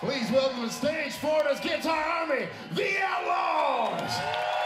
Please welcome to stage Florida's Guitar Army, the Outlaws!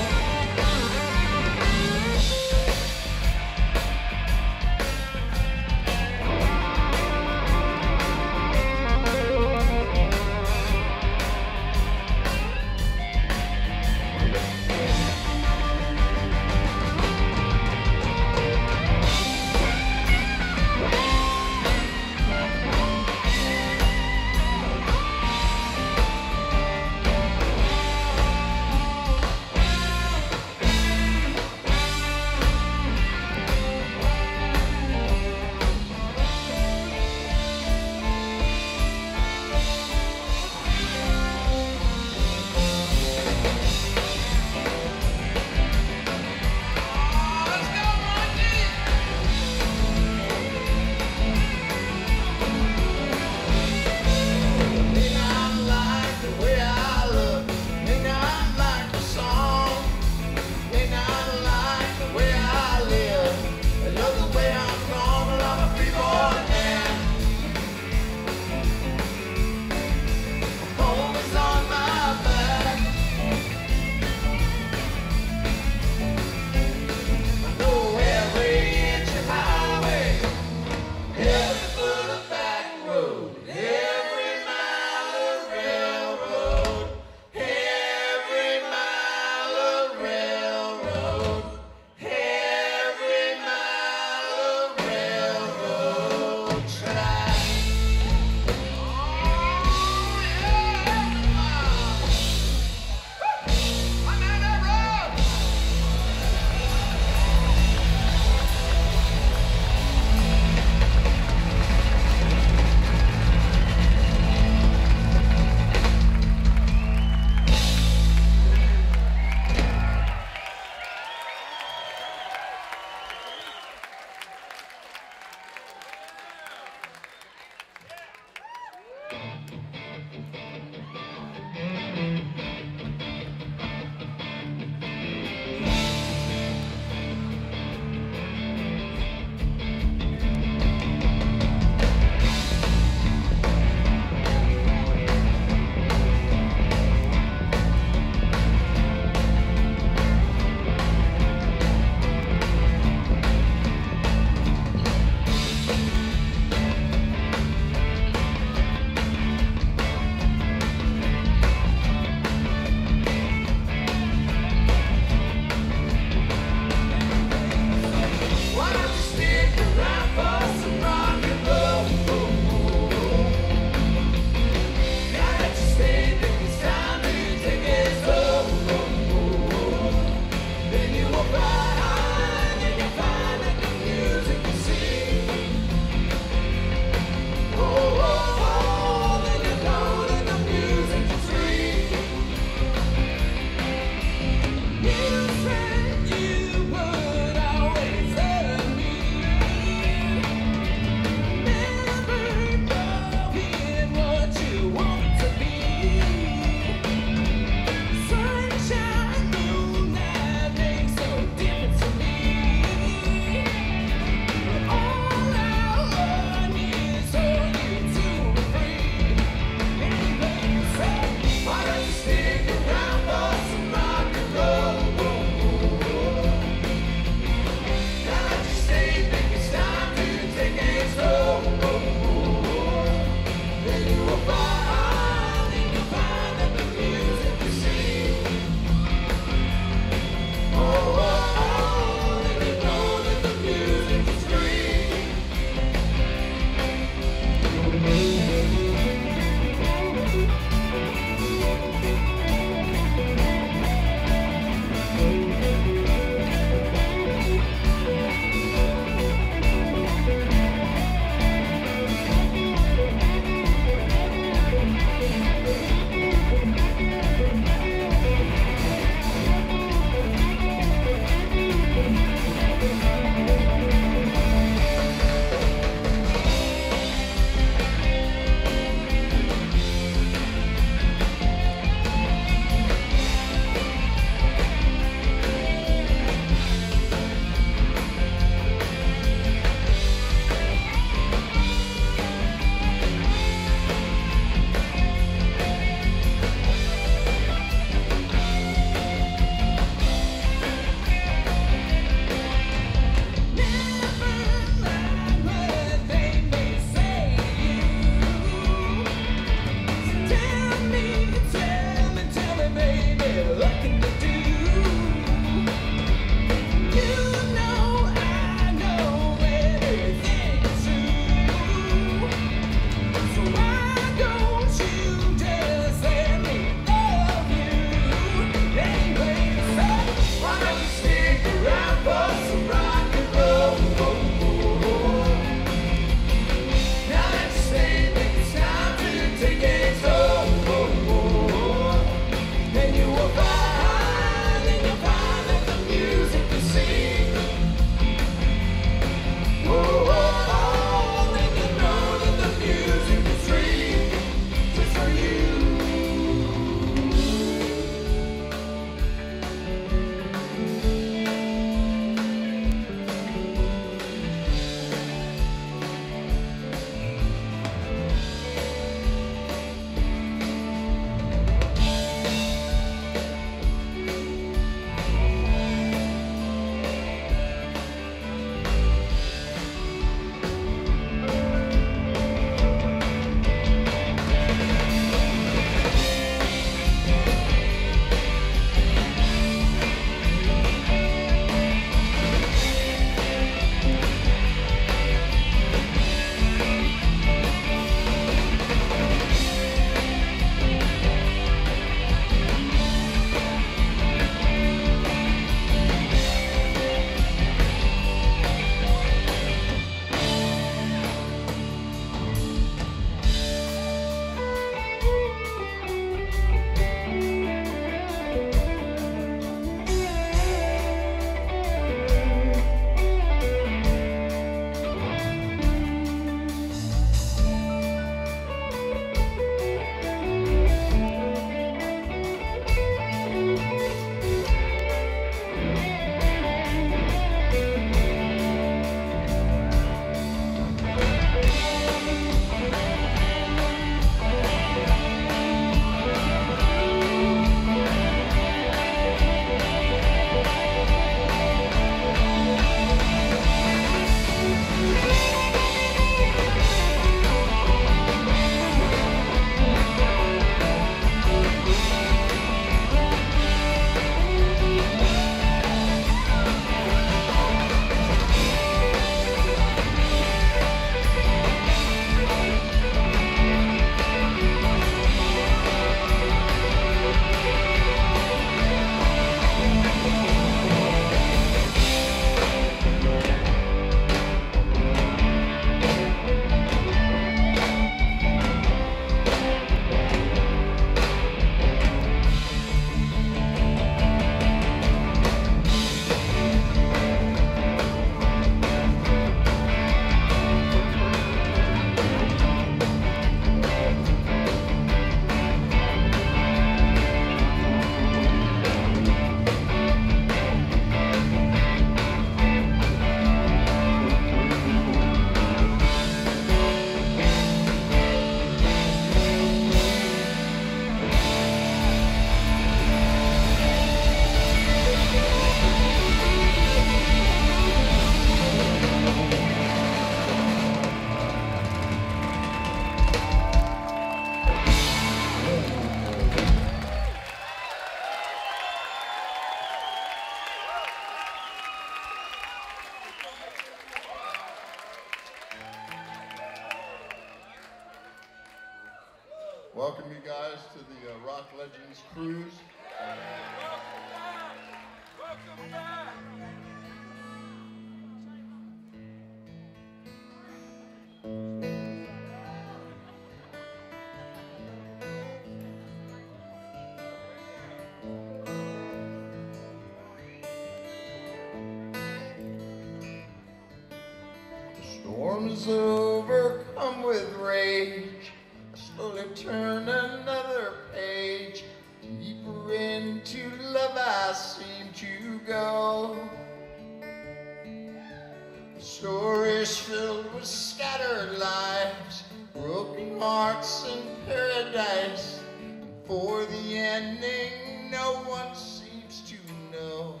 the ending no one seems to know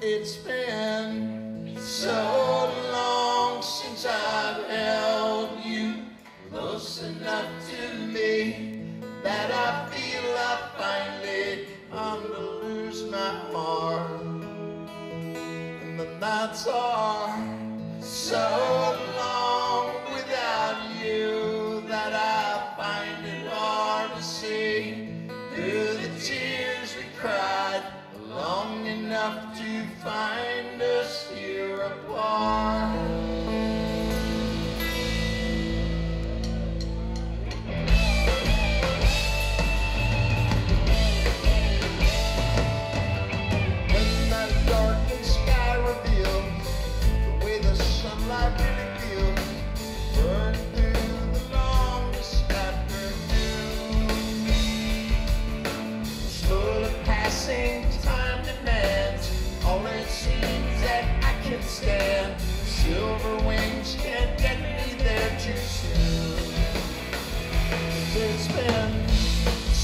it's been so long since I've held you close enough to me that I feel I finally am to lose my heart. And the nights are so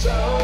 So.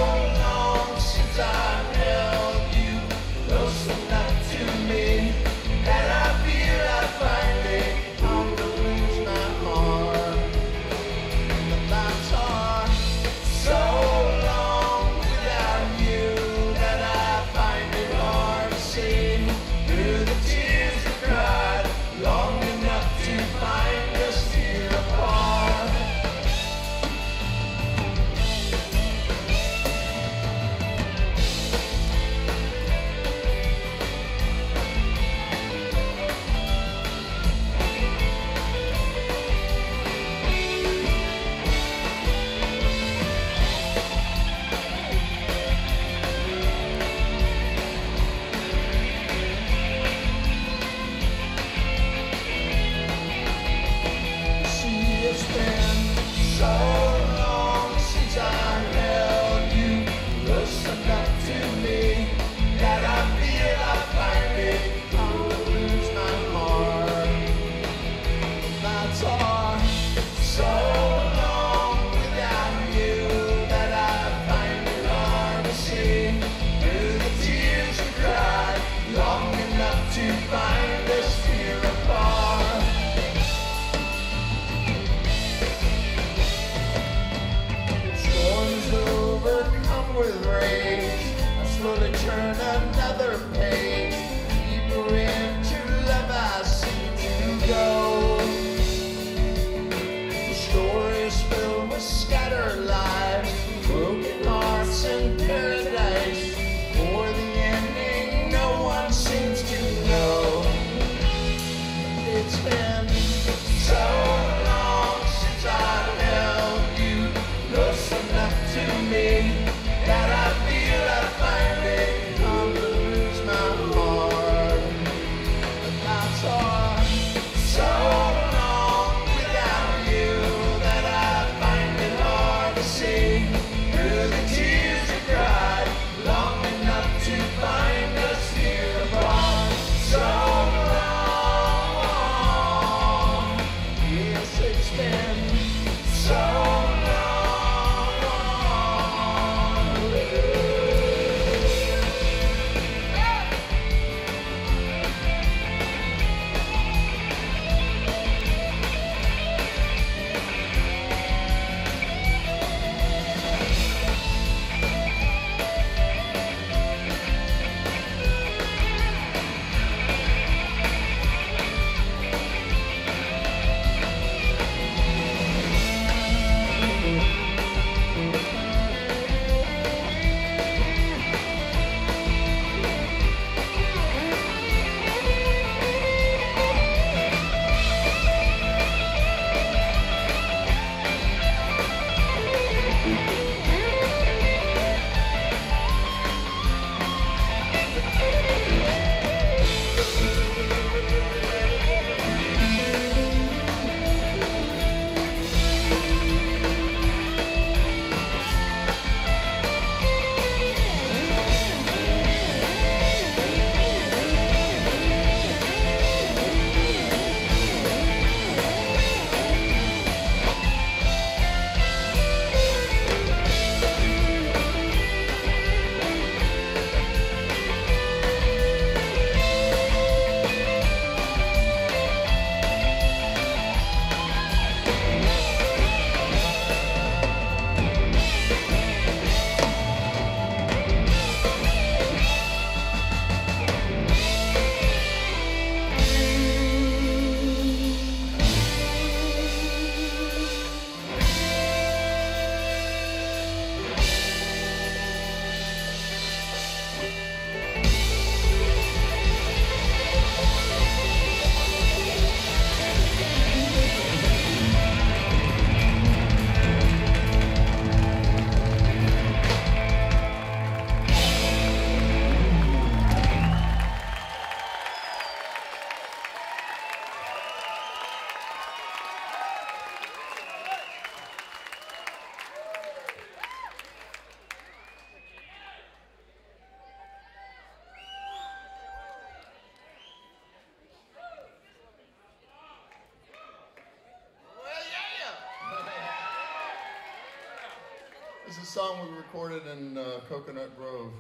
Song we recorded in uh, Coconut Grove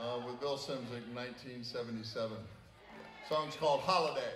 uh, with Bill Sims in 1977. The song's called Holiday.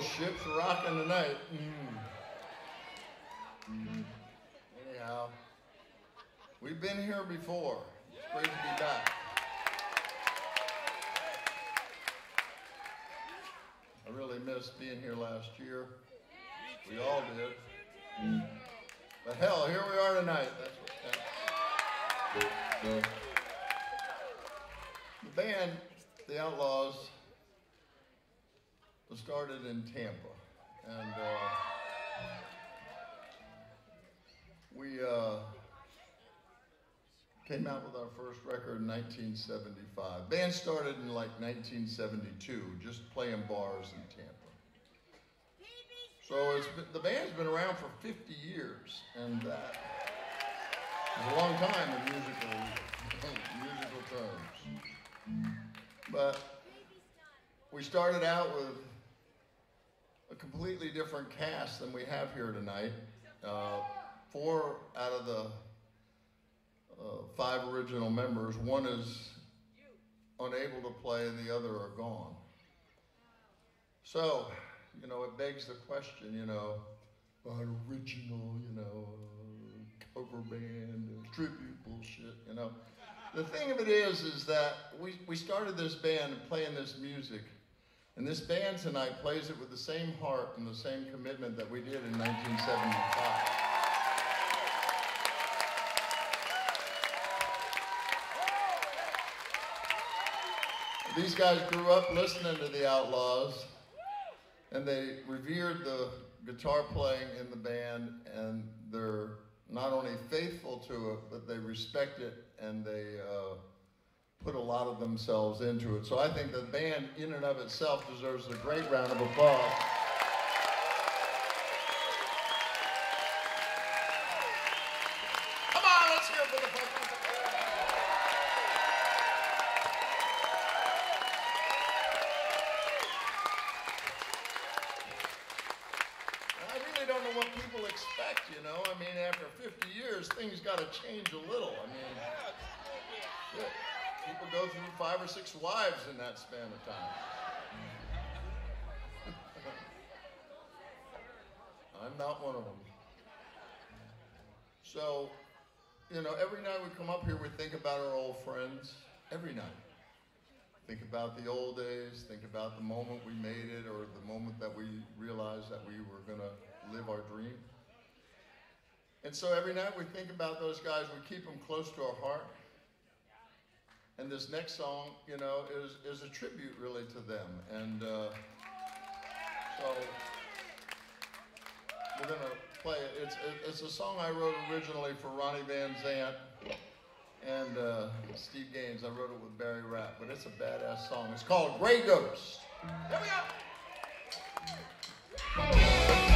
Ship's rocking tonight. Mm. Anyhow, we've been here before. It's great to be back. I really missed being here last year. We all did. But hell, here we are tonight. That's what. The band, the Outlaws, started in Tampa, and uh, we uh, came out with our first record in 1975. Band started in like 1972, just playing bars in Tampa. So it's been, the band's been around for 50 years, and that is a long time in musical musical terms. But we started out with completely different cast than we have here tonight. Uh, four out of the uh, five original members, one is unable to play and the other are gone. So, you know, it begs the question, you know, an original, you know, cover band, tribute bullshit, you know. The thing of it is, is that we, we started this band playing this music and this band tonight plays it with the same heart and the same commitment that we did in 1975. These guys grew up listening to the Outlaws, and they revered the guitar playing in the band, and they're not only faithful to it, but they respect it and they uh, put a lot of themselves into it. So I think the band, in and of itself, deserves a great round of applause. Come on, let's hear it for the. I really don't know what people expect, you know. I mean, after 50 years, things got to change a little. I mean, shit, people go through five or six wives in that span of time. I'm not one of them. So, you know, every night we come up here, we think about our old friends. Every night. Think about the old days, think about the moment we made it or the moment that we realized that we were going to live our dream. And so every night we think about those guys, we keep them close to our heart. And this next song, you know, is, is a tribute really to them. And uh, so we're going to play it. It's, it's a song I wrote originally for Ronnie Van Zant and uh, Steve Gaines. I wrote it with Barry Rapp, but it's a badass song. It's called Gray Ghost. Here we go.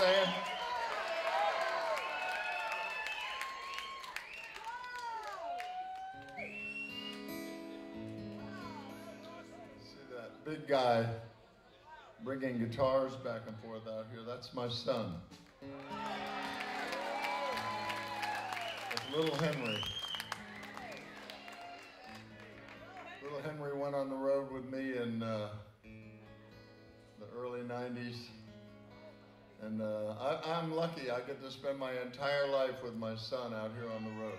Saying? See that big guy bringing guitars back and forth out here? That's my son. That's little Henry. Little Henry went on the road with me in uh, the early 90s. And uh, I, I'm lucky. I get to spend my entire life with my son out here on the road.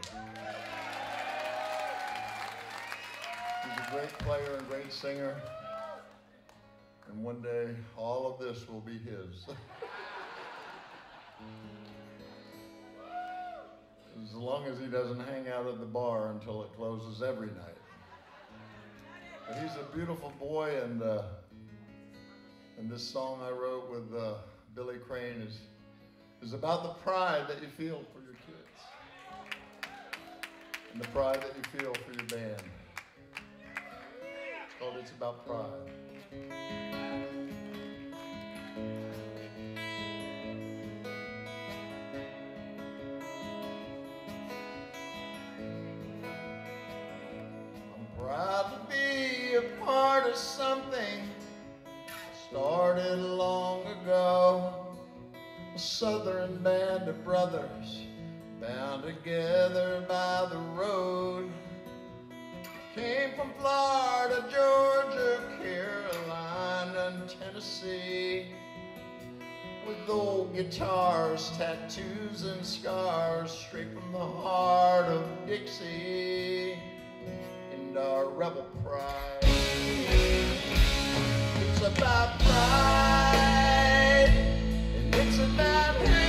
He's a great player and great singer. And one day, all of this will be his. as long as he doesn't hang out at the bar until it closes every night. But he's a beautiful boy, and uh, and this song I wrote with uh, Billy Crain is is about the pride that you feel for your kids and the pride that you feel for your band. It's called "It's About Pride." I'm proud to be a part of something started long ago. A southern band of brothers bound together by the road. Came from Florida, Georgia, Carolina, and Tennessee. With old guitars, tattoos, and scars straight from the heart of Dixie and our rebel pride. It's about pride, about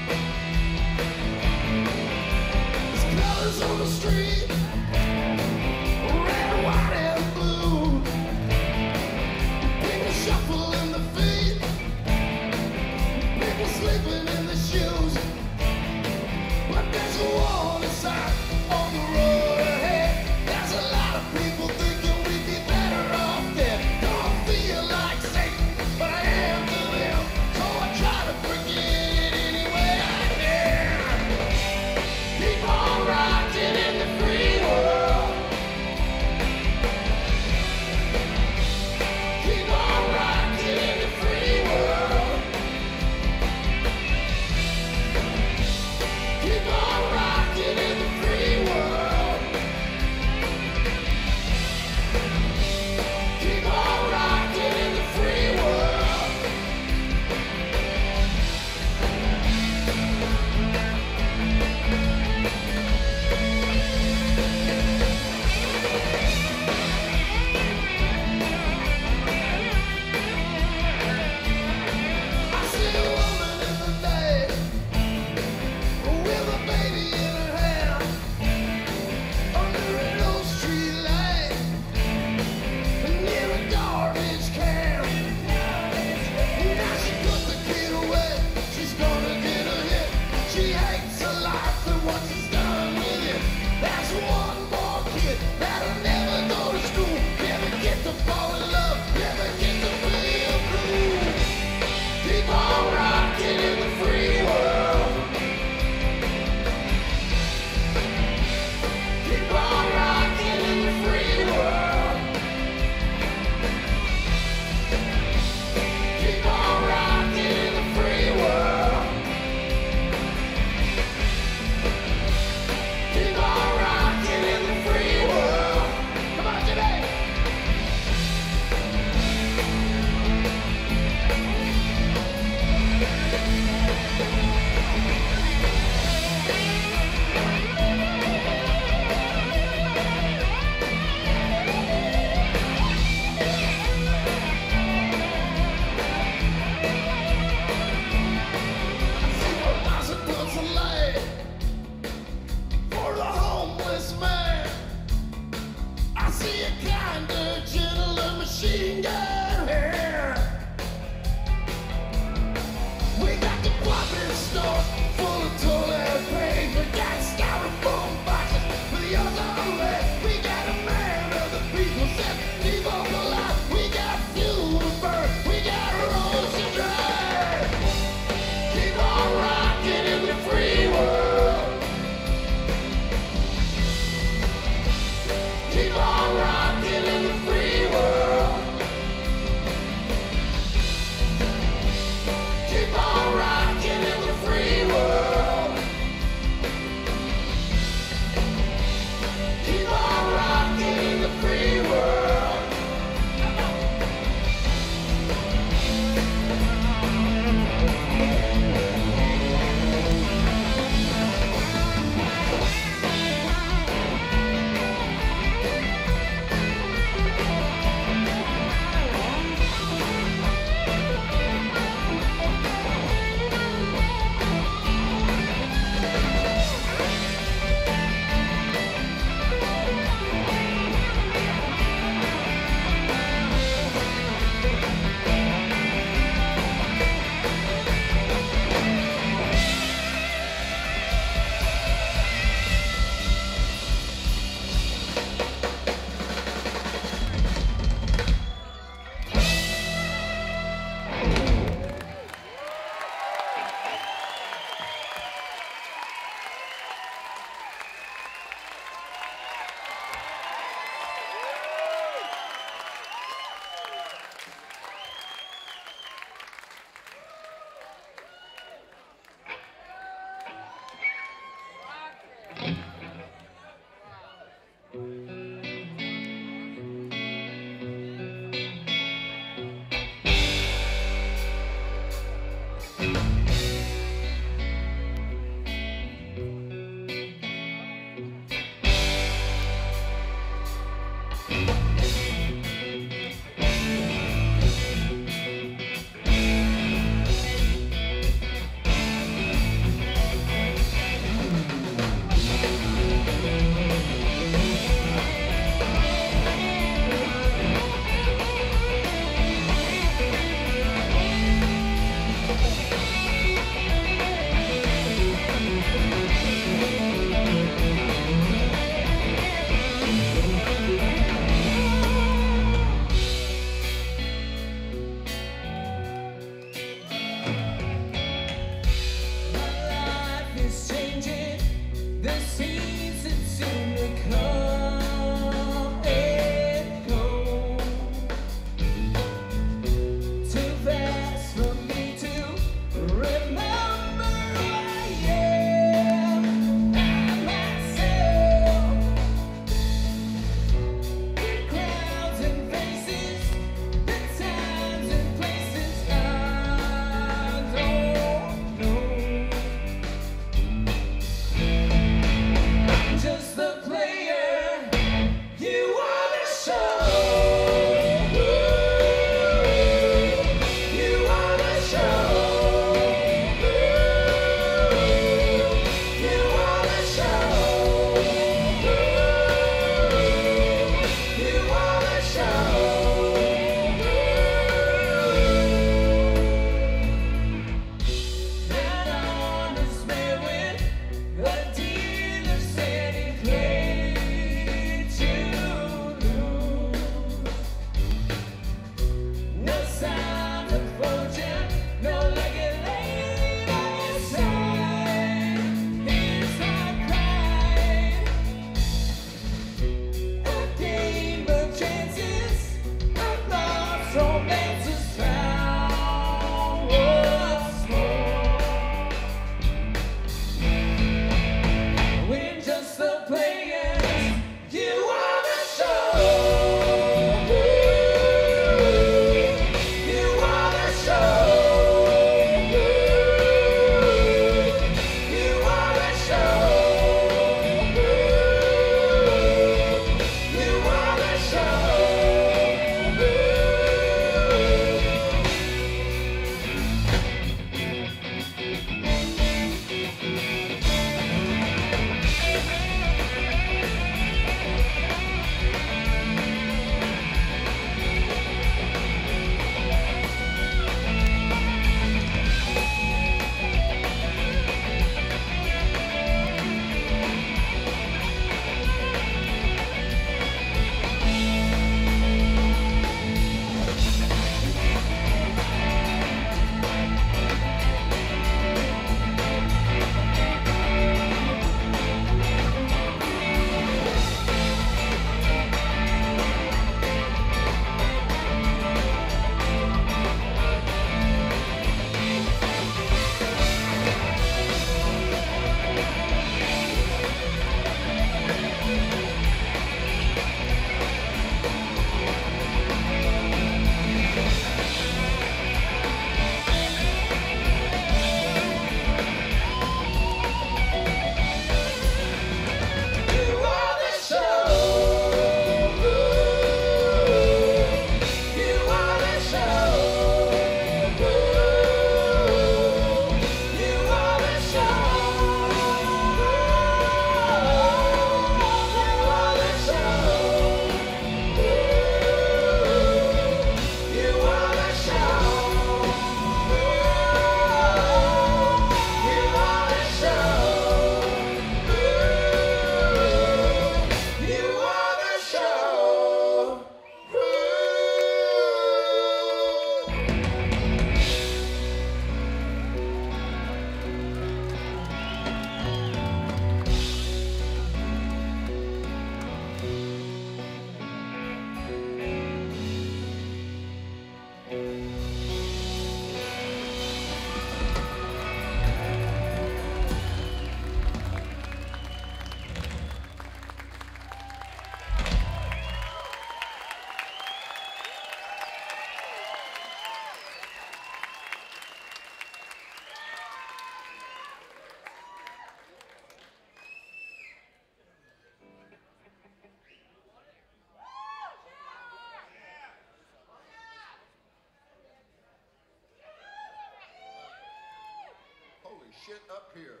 shit up here.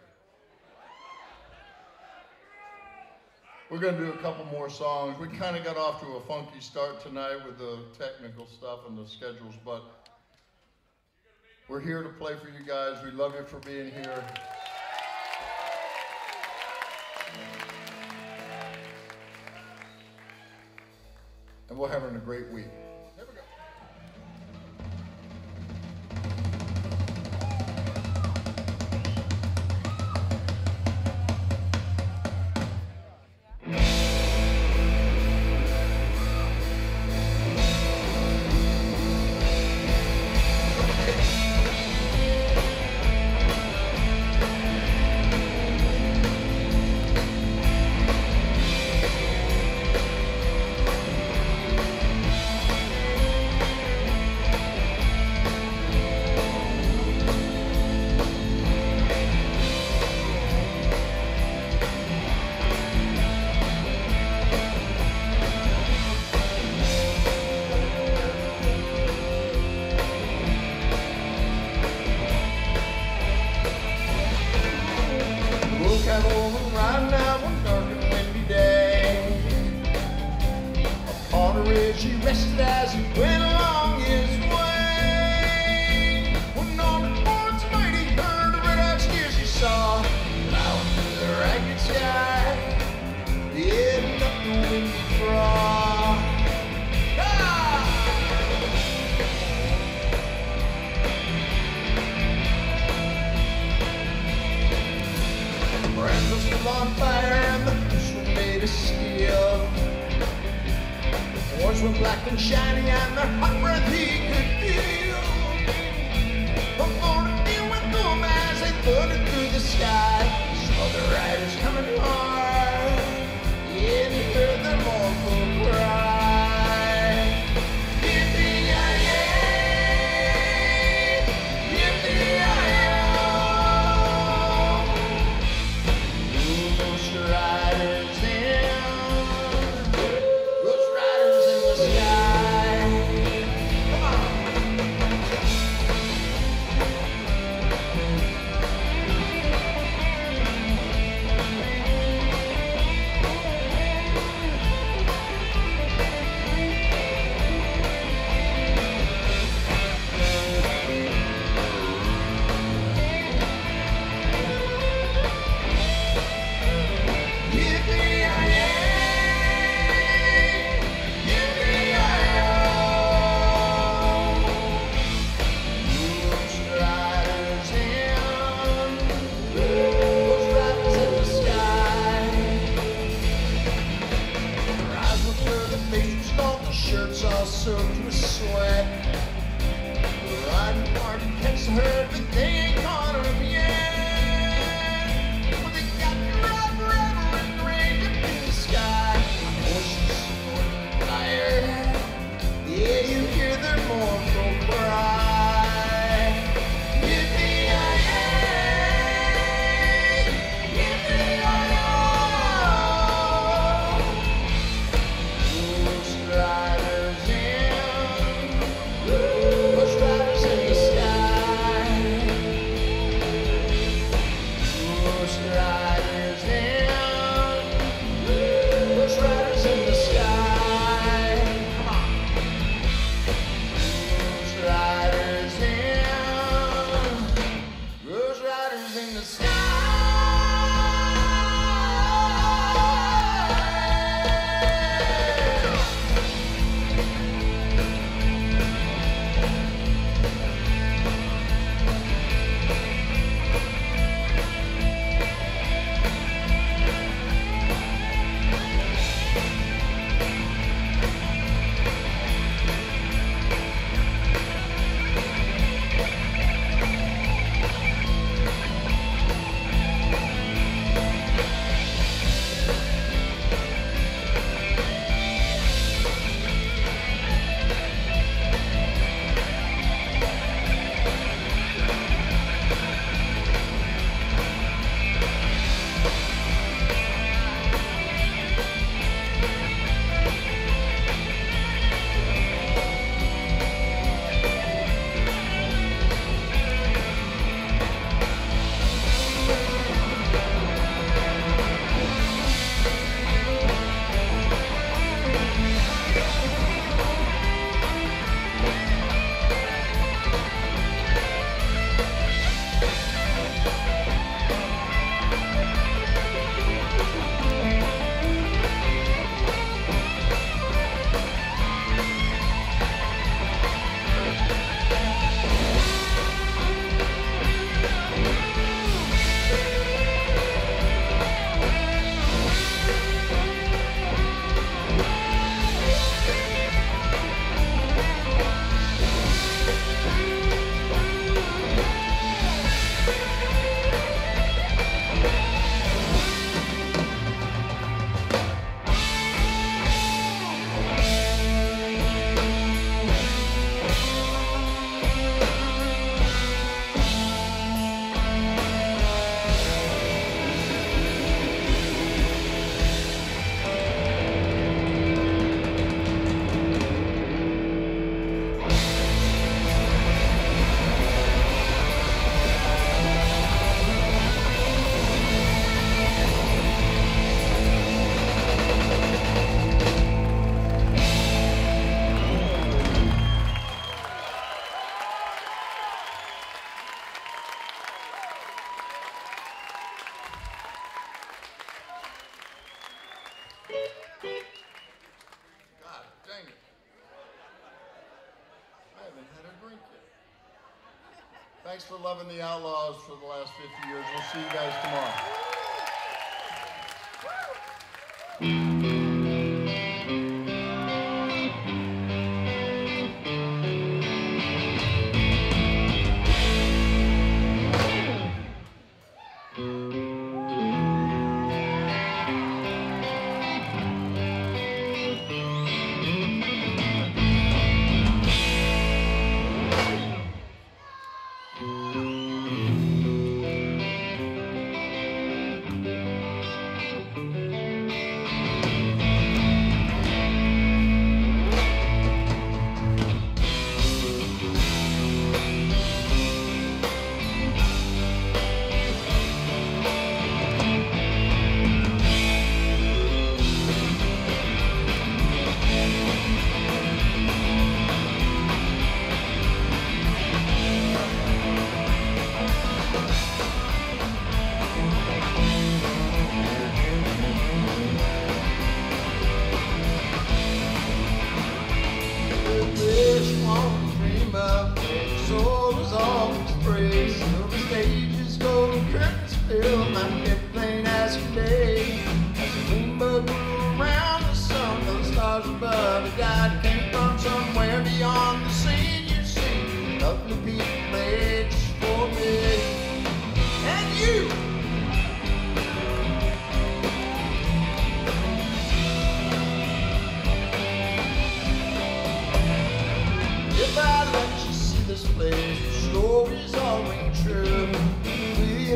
We're going to do a couple more songs. We kind of got off to a funky start tonight with the technical stuff and the schedules, but we're here to play for you guys. We love you for being here. And we'll having a great week. Thanks for loving the Outlaws for the last 50 years. We'll see you guys tomorrow.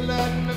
let